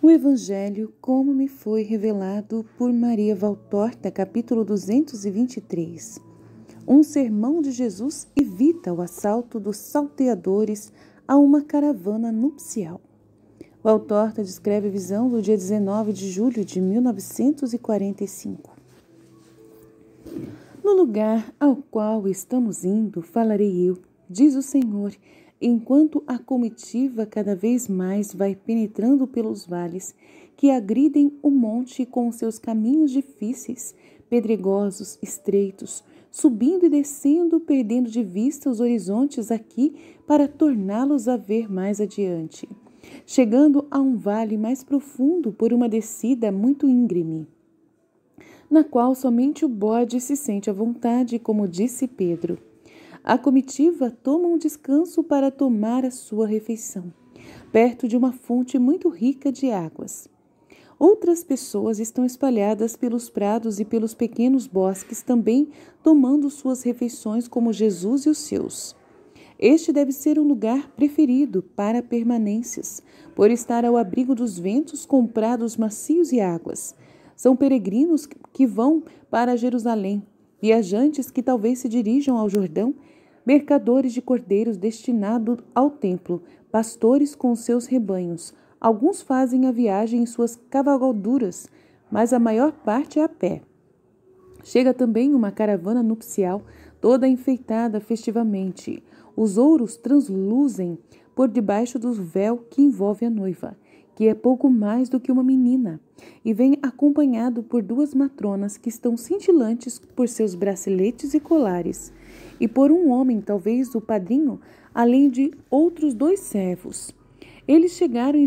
O Evangelho, como me foi revelado por Maria Valtorta, capítulo 223. Um sermão de Jesus evita o assalto dos salteadores a uma caravana nupcial. Valtorta descreve a visão do dia 19 de julho de 1945. No lugar ao qual estamos indo, falarei eu, diz o Senhor, enquanto a comitiva cada vez mais vai penetrando pelos vales que agridem o monte com seus caminhos difíceis, pedregosos, estreitos, subindo e descendo, perdendo de vista os horizontes aqui para torná-los a ver mais adiante, chegando a um vale mais profundo por uma descida muito íngreme, na qual somente o bode se sente à vontade, como disse Pedro. A comitiva toma um descanso para tomar a sua refeição, perto de uma fonte muito rica de águas. Outras pessoas estão espalhadas pelos prados e pelos pequenos bosques, também tomando suas refeições, como Jesus e os seus. Este deve ser um lugar preferido para permanências, por estar ao abrigo dos ventos com prados macios e águas. São peregrinos que vão para Jerusalém, viajantes que talvez se dirijam ao Jordão mercadores de cordeiros destinados ao templo, pastores com seus rebanhos. Alguns fazem a viagem em suas cavalgaduras, mas a maior parte é a pé. Chega também uma caravana nupcial, toda enfeitada festivamente. Os ouros transluzem por debaixo do véu que envolve a noiva, que é pouco mais do que uma menina, e vem acompanhado por duas matronas que estão cintilantes por seus braceletes e colares e por um homem, talvez o padrinho, além de outros dois servos. Eles chegaram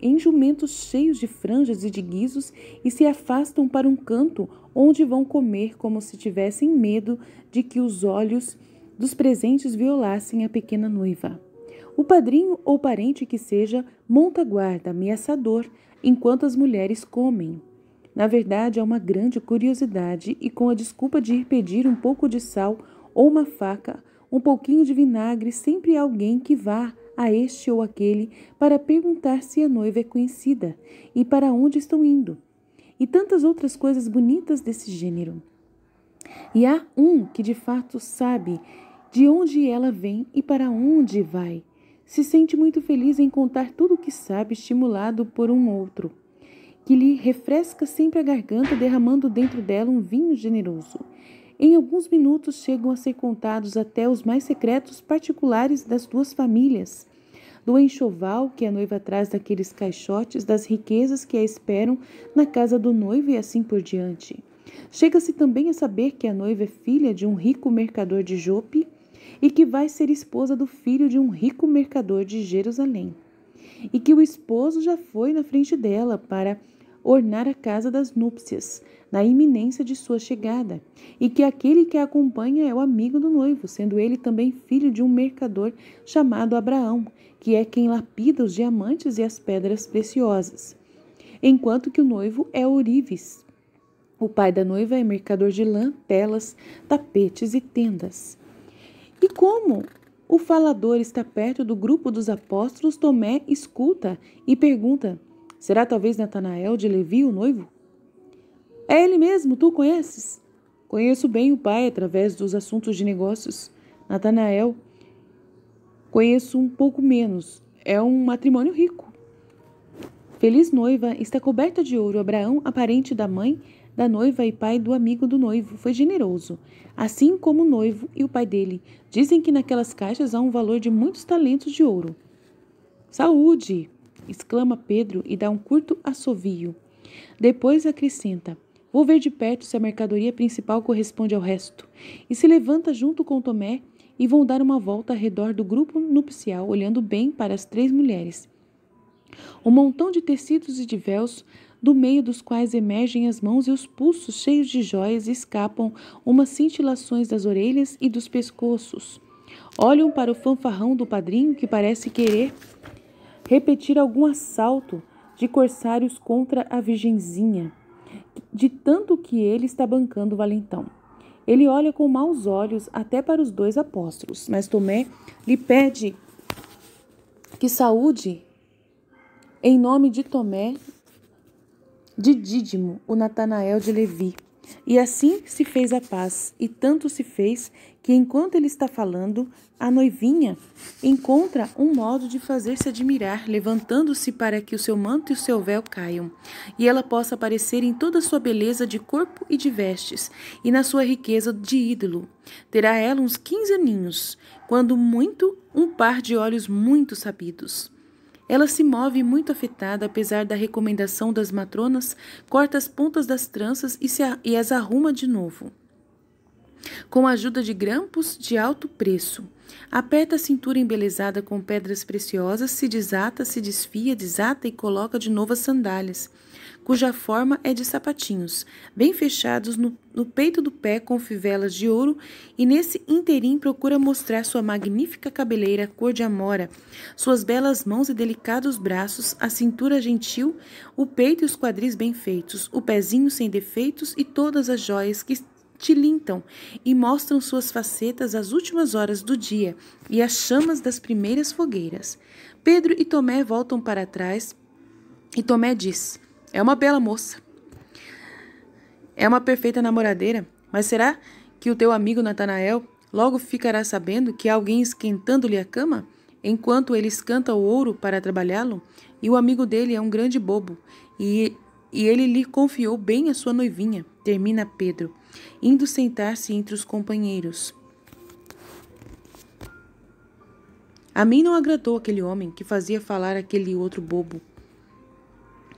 em jumentos cheios de franjas e de guizos e se afastam para um canto onde vão comer como se tivessem medo de que os olhos dos presentes violassem a pequena noiva. O padrinho ou parente que seja monta guarda, ameaçador, enquanto as mulheres comem. Na verdade, há uma grande curiosidade e, com a desculpa de ir pedir um pouco de sal ou uma faca, um pouquinho de vinagre, sempre alguém que vá a este ou aquele para perguntar se a noiva é conhecida e para onde estão indo, e tantas outras coisas bonitas desse gênero. E há um que de fato sabe de onde ela vem e para onde vai. Se sente muito feliz em contar tudo o que sabe, estimulado por um outro, que lhe refresca sempre a garganta, derramando dentro dela um vinho generoso. Em alguns minutos chegam a ser contados até os mais secretos particulares das duas famílias, do enxoval que a noiva traz daqueles caixotes, das riquezas que a esperam na casa do noivo e assim por diante. Chega-se também a saber que a noiva é filha de um rico mercador de Jope e que vai ser esposa do filho de um rico mercador de Jerusalém, e que o esposo já foi na frente dela para ornar a casa das núpcias, na iminência de sua chegada, e que aquele que a acompanha é o amigo do noivo, sendo ele também filho de um mercador chamado Abraão, que é quem lapida os diamantes e as pedras preciosas. Enquanto que o noivo é Orives. O pai da noiva é mercador de lã, telas, tapetes e tendas. E como o falador está perto do grupo dos apóstolos, Tomé escuta e pergunta: Será talvez Natanael de Levi, o noivo? É ele mesmo, tu conheces? Conheço bem o pai através dos assuntos de negócios. Natanael, conheço um pouco menos. É um matrimônio rico. Feliz noiva está coberta de ouro. Abraão, aparente da mãe da noiva e pai do amigo do noivo, foi generoso, assim como o noivo e o pai dele. Dizem que naquelas caixas há um valor de muitos talentos de ouro. Saúde! exclama Pedro e dá um curto assovio. Depois acrescenta: Vou ver de perto se a mercadoria principal corresponde ao resto. E se levanta junto com Tomé e vão dar uma volta ao redor do grupo nupcial, olhando bem para as três mulheres. Um montão de tecidos e de véus, do meio dos quais emergem as mãos e os pulsos cheios de joias e escapam umas cintilações das orelhas e dos pescoços. Olham para o fanfarrão do padrinho que parece querer repetir algum assalto de corsários contra a virgenzinha de tanto que ele está bancando o valentão. Ele olha com maus olhos até para os dois apóstolos, mas Tomé lhe pede que saúde em nome de Tomé, de Dídimo, o Natanael de Levi. E assim se fez a paz, e tanto se fez que, enquanto ele está falando, a noivinha encontra um modo de fazer-se admirar, levantando-se para que o seu manto e o seu véu caiam, e ela possa aparecer em toda a sua beleza de corpo e de vestes, e na sua riqueza de ídolo. Terá ela uns quinze aninhos, quando muito, um par de olhos muito sabidos. Ela se move muito afetada, apesar da recomendação das matronas, corta as pontas das tranças e, se, e as arruma de novo. Com a ajuda de grampos de alto preço, aperta a cintura embelezada com pedras preciosas, se desata, se desfia, desata e coloca de novo as sandálias cuja forma é de sapatinhos, bem fechados no, no peito do pé com fivelas de ouro, e nesse interim procura mostrar sua magnífica cabeleira cor de amora, suas belas mãos e delicados braços, a cintura gentil, o peito e os quadris bem feitos, o pezinho sem defeitos e todas as joias que tilintam e mostram suas facetas às últimas horas do dia e as chamas das primeiras fogueiras. Pedro e Tomé voltam para trás e Tomé diz: é uma bela moça. É uma perfeita namoradeira, mas será que o teu amigo Natanael logo ficará sabendo que há alguém esquentando-lhe a cama, enquanto ele escanta o ouro para trabalhá-lo? E o amigo dele é um grande bobo, e, e ele lhe confiou bem a sua noivinha, termina Pedro, indo sentar-se entre os companheiros. A mim não agradou aquele homem que fazia falar aquele outro bobo.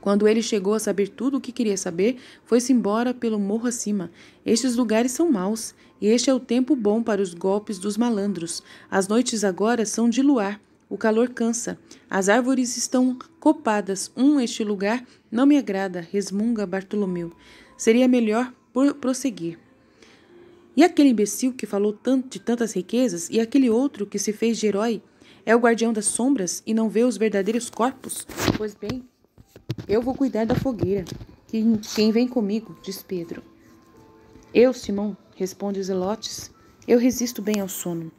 Quando ele chegou a saber tudo o que queria saber, foi-se embora pelo morro acima. Estes lugares são maus, e este é o tempo bom para os golpes dos malandros. As noites agora são de luar. O calor cansa. As árvores estão copadas. Um, este lugar não me agrada, resmunga Bartolomeu. Seria melhor prosseguir. E aquele imbecil que falou tanto de tantas riquezas, e aquele outro que se fez de herói, é o guardião das sombras e não vê os verdadeiros corpos? Pois bem, eu vou cuidar da fogueira. Quem, quem vem comigo? diz Pedro. Eu, Simão, responde Zelotes. Eu resisto bem ao sono.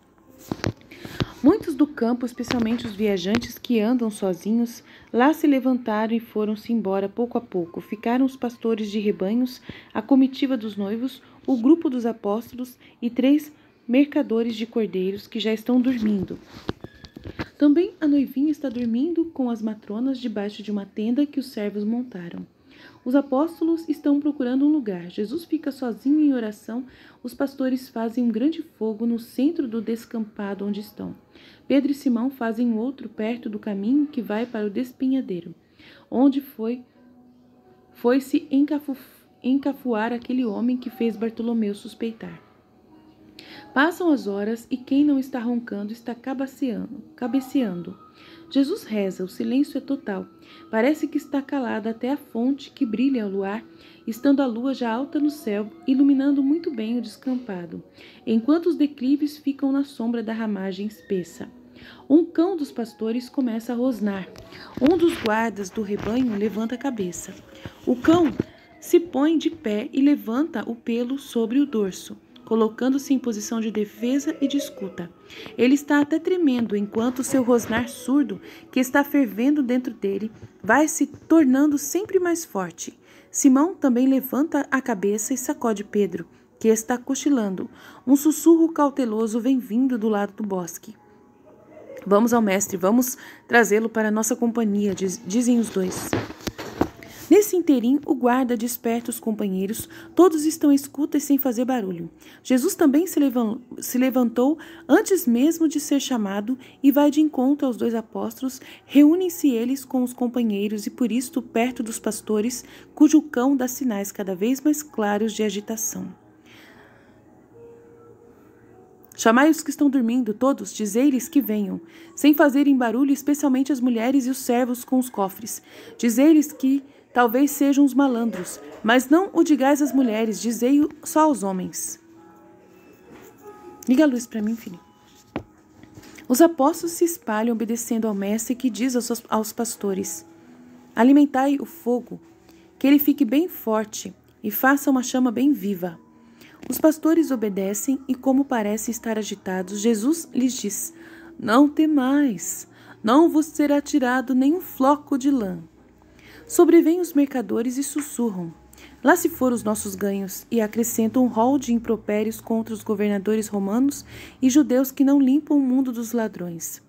Muitos do campo, especialmente os viajantes que andam sozinhos, lá se levantaram e foram-se embora pouco a pouco. Ficaram os pastores de rebanhos, a comitiva dos noivos, o grupo dos apóstolos e três mercadores de cordeiros que já estão dormindo. Também a noivinha está dormindo com as matronas debaixo de uma tenda que os servos montaram. Os apóstolos estão procurando um lugar. Jesus fica sozinho em oração. Os pastores fazem um grande fogo no centro do descampado onde estão. Pedro e Simão fazem outro perto do caminho que vai para o despinhadeiro, onde foi foi se encafu, encafuar aquele homem que fez Bartolomeu suspeitar. Passam as horas e quem não está roncando está cabeceando. cabeceando. Jesus reza, o silêncio é total. Parece que está calado até a fonte que brilha ao luar, estando a lua já alta no céu, iluminando muito bem o descampado, enquanto os declives ficam na sombra da ramagem espessa. Um cão dos pastores começa a rosnar. Um dos guardas do rebanho levanta a cabeça. O cão se põe de pé e levanta o pelo sobre o dorso colocando-se em posição de defesa e de escuta. Ele está até tremendo enquanto seu rosnar surdo, que está fervendo dentro dele, vai se tornando sempre mais forte. Simão também levanta a cabeça e sacode Pedro, que está cochilando. Um sussurro cauteloso vem vindo do lado do bosque. Vamos ao mestre, vamos trazê-lo para nossa companhia, diz, dizem os dois. Nesse interim, o guarda desperta os companheiros, todos estão escutas sem fazer barulho. Jesus também se levantou antes mesmo de ser chamado e vai de encontro aos dois apóstolos. Reúnem-se eles com os companheiros e, por isto, perto dos pastores, cujo cão dá sinais cada vez mais claros de agitação. Chamai os que estão dormindo, todos, dizei-lhes que venham, sem fazerem barulho, especialmente as mulheres e os servos com os cofres. Dizei-lhes que Talvez sejam os malandros, mas não o digais às mulheres, dizei-o só aos homens. Liga a luz para mim, filho. Os apóstolos se espalham obedecendo ao mestre que diz aos, aos pastores: Alimentai o fogo, que ele fique bem forte e faça uma chama bem viva. Os pastores obedecem e, como parecem estar agitados, Jesus lhes diz: Não temais, não vos será tirado nenhum floco de lã. Sobrevêm os mercadores e sussurram. Lá se foram os nossos ganhos, e acrescentam um rol de impropérios contra os governadores romanos e judeus que não limpam o mundo dos ladrões.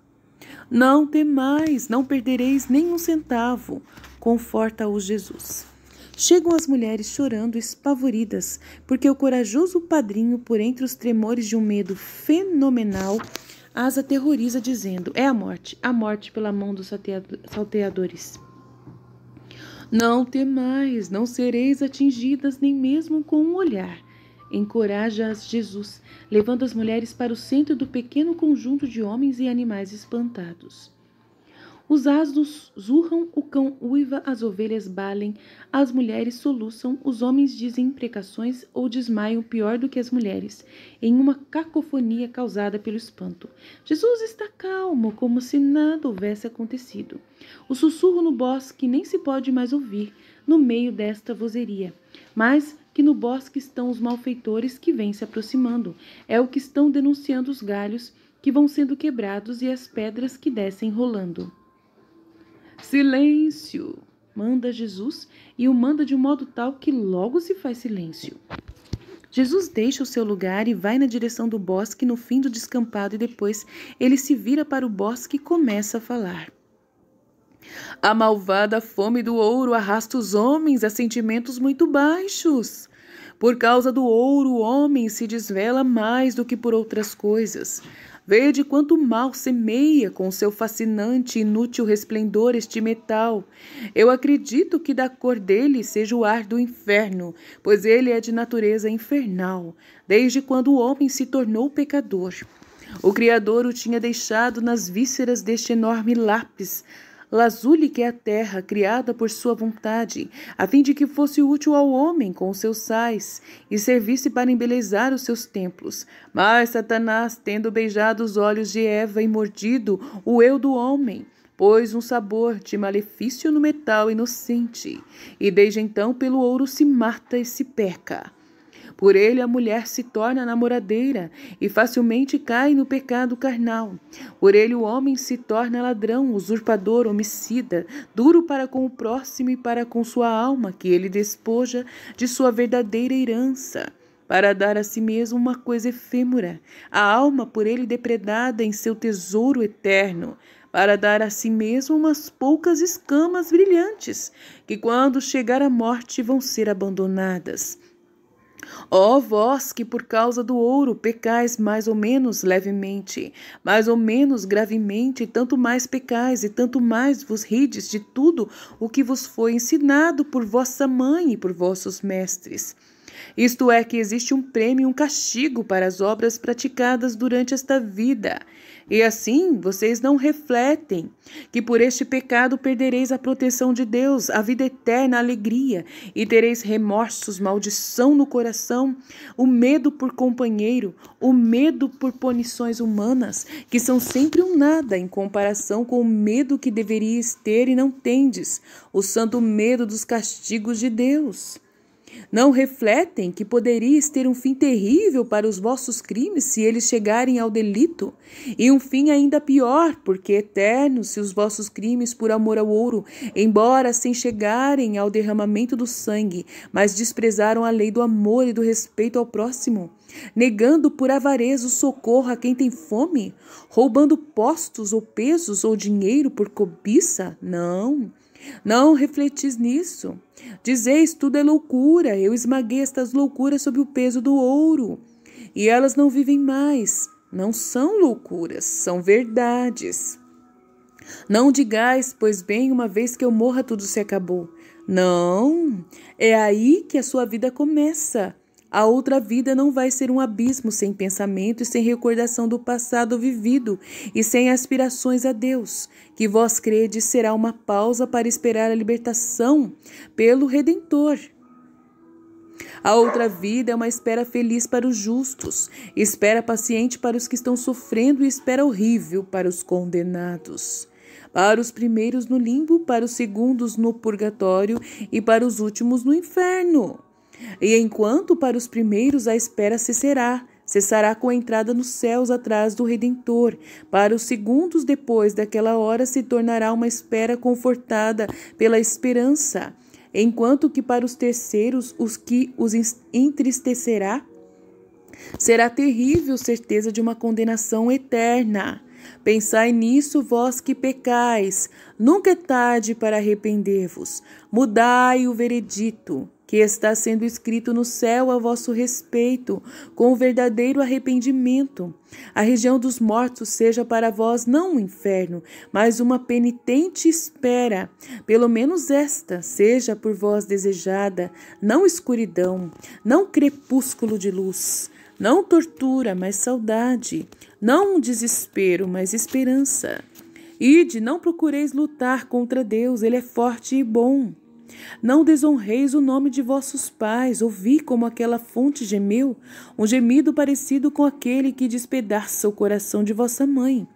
Não temais, não perdereis nem um centavo, conforta-os Jesus. Chegam as mulheres chorando, espavoridas, porque o corajoso padrinho, por entre os tremores de um medo fenomenal, as aterroriza, dizendo: É a morte, a morte pela mão dos salteadores. Não temais, não sereis atingidas nem mesmo com um olhar. Encoraja-as Jesus, levando as mulheres para o centro do pequeno conjunto de homens e animais espantados. Os asnos zurram, o cão uiva, as ovelhas balem, as mulheres soluçam, os homens dizem imprecações ou desmaiam pior do que as mulheres, em uma cacofonia causada pelo espanto. Jesus está calmo, como se nada houvesse acontecido. O sussurro no bosque nem se pode mais ouvir, no meio desta vozeria. Mas que no bosque estão os malfeitores que vêm se aproximando. É o que estão denunciando os galhos que vão sendo quebrados e as pedras que descem rolando. Silêncio! Manda Jesus e o manda de um modo tal que logo se faz silêncio. Jesus deixa o seu lugar e vai na direção do bosque no fim do descampado e depois ele se vira para o bosque e começa a falar. A malvada fome do ouro arrasta os homens a sentimentos muito baixos. Por causa do ouro, o homem se desvela mais do que por outras coisas. Vede quanto mal semeia com seu fascinante e inútil resplendor este metal. Eu acredito que da cor dele seja o ar do inferno, pois ele é de natureza infernal, desde quando o homem se tornou pecador. O Criador o tinha deixado nas vísceras deste enorme lápis, lazuli que é a terra, criada por sua vontade, a fim de que fosse útil ao homem com os seus sais e servisse para embelezar os seus templos. Mas Satanás, tendo beijado os olhos de Eva e mordido o eu do homem, pôs um sabor de malefício no metal inocente, e desde então pelo ouro se mata e se peca. Por ele a mulher se torna namoradeira e facilmente cai no pecado carnal. Por ele o homem se torna ladrão, usurpador, homicida, duro para com o próximo e para com sua alma, que ele despoja de sua verdadeira herança para dar a si mesmo uma coisa efêmera, a alma por ele depredada em seu tesouro eterno, para dar a si mesmo umas poucas escamas brilhantes, que quando chegar a morte vão ser abandonadas. Ó vós que por causa do ouro pecais mais ou menos levemente, mais ou menos gravemente, tanto mais pecais e tanto mais vos rides de tudo o que vos foi ensinado por vossa mãe e por vossos mestres. Isto é, que existe um prêmio e um castigo para as obras praticadas durante esta vida. E assim vocês não refletem que por este pecado perdereis a proteção de Deus, a vida eterna, a alegria, e tereis remorsos, maldição no coração, o medo por companheiro, o medo por punições humanas, que são sempre um nada em comparação com o medo que deverias ter e não tendes, o santo medo dos castigos de Deus. Não refletem que poderias ter um fim terrível para os vossos crimes se eles chegarem ao delito, e um fim ainda pior, porque eternos se os vossos crimes por amor ao ouro, embora sem chegarem ao derramamento do sangue, mas desprezaram a lei do amor e do respeito ao próximo, negando por avareza o socorro a quem tem fome, roubando postos ou pesos ou dinheiro por cobiça? Não. Não refletis nisso. Dizeis tudo é loucura, eu esmaguei estas loucuras sob o peso do ouro. E elas não vivem mais. Não são loucuras, são verdades. Não digais, pois bem, uma vez que eu morra, tudo se acabou. Não, é aí que a sua vida começa. A outra vida não vai ser um abismo sem pensamento e sem recordação do passado vivido e sem aspirações a Deus, que vós credes será uma pausa para esperar a libertação pelo Redentor. A outra vida é uma espera feliz para os justos, espera paciente para os que estão sofrendo e espera horrível para os condenados. Para os primeiros no limbo, para os segundos no purgatório e para os últimos no inferno. E enquanto para os primeiros a espera cessará, cessará com a entrada nos céus atrás do Redentor. Para os segundos depois daquela hora se tornará uma espera confortada pela esperança, enquanto que para os terceiros, os que os entristecerá, será terrível certeza de uma condenação eterna. Pensai nisso, vós que pecais. Nunca é tarde para arrepender-vos. Mudai o veredito que está sendo escrito no céu a vosso respeito, com o verdadeiro arrependimento. A região dos mortos seja para vós não um inferno, mas uma penitente espera. Pelo menos esta seja por vós desejada, não escuridão, não crepúsculo de luz, não tortura, mas saudade, não desespero, mas esperança. Ide, não procureis lutar contra Deus, ele é forte e bom. Não desonreis o nome de vossos pais, ouvi como aquela fonte gemeu, um gemido parecido com aquele que despedaça o coração de vossa mãe,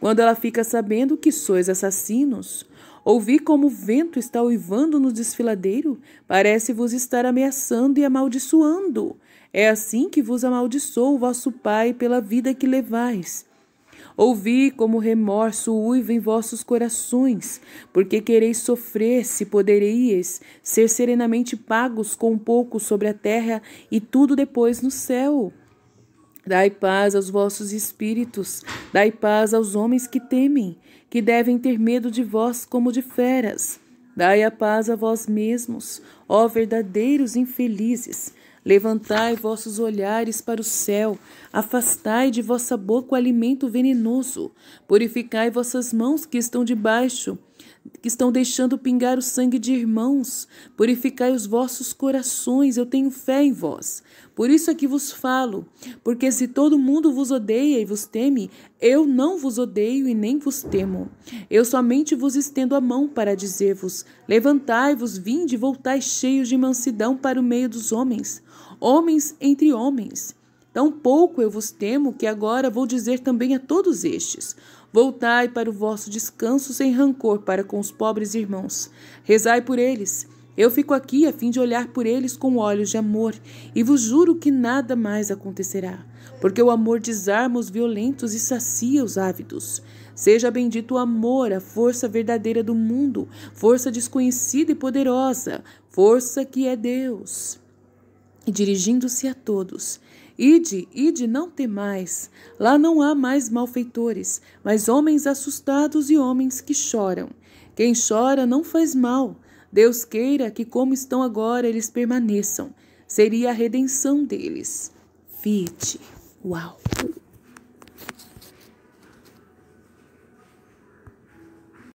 quando ela fica sabendo que sois assassinos. Ouvi como o vento está uivando no desfiladeiro, parece-vos estar ameaçando e amaldiçoando. É assim que vos amaldiçoou o vosso pai pela vida que levais. Ouvi como remorso uiva em vossos corações, porque quereis sofrer, se poderíeis ser serenamente pagos com um pouco sobre a terra e tudo depois no céu. Dai paz aos vossos espíritos, dai paz aos homens que temem, que devem ter medo de vós como de feras. Dai a paz a vós mesmos, ó verdadeiros infelizes, Levantai vossos olhares para o céu, afastai de vossa boca o alimento venenoso, purificai vossas mãos que estão debaixo, que estão deixando pingar o sangue de irmãos, purificai os vossos corações, eu tenho fé em vós. Por isso é que vos falo, porque se todo mundo vos odeia e vos teme, eu não vos odeio e nem vos temo. Eu somente vos estendo a mão para dizer-vos: levantai-vos, vinde, voltai cheios de mansidão para o meio dos homens homens entre homens. Tão pouco eu vos temo que agora vou dizer também a todos estes: Voltai para o vosso descanso sem rancor para com os pobres irmãos. Rezai por eles. Eu fico aqui a fim de olhar por eles com olhos de amor, e vos juro que nada mais acontecerá, porque o amor desarma os violentos e sacia os ávidos. Seja bendito o amor, a força verdadeira do mundo, força desconhecida e poderosa, força que é Deus. E dirigindo-se a todos, Ide, ide, não temais. Lá não há mais malfeitores, mas homens assustados e homens que choram. Quem chora não faz mal. Deus queira que, como estão agora, eles permaneçam. Seria a redenção deles. Fiat. Uau!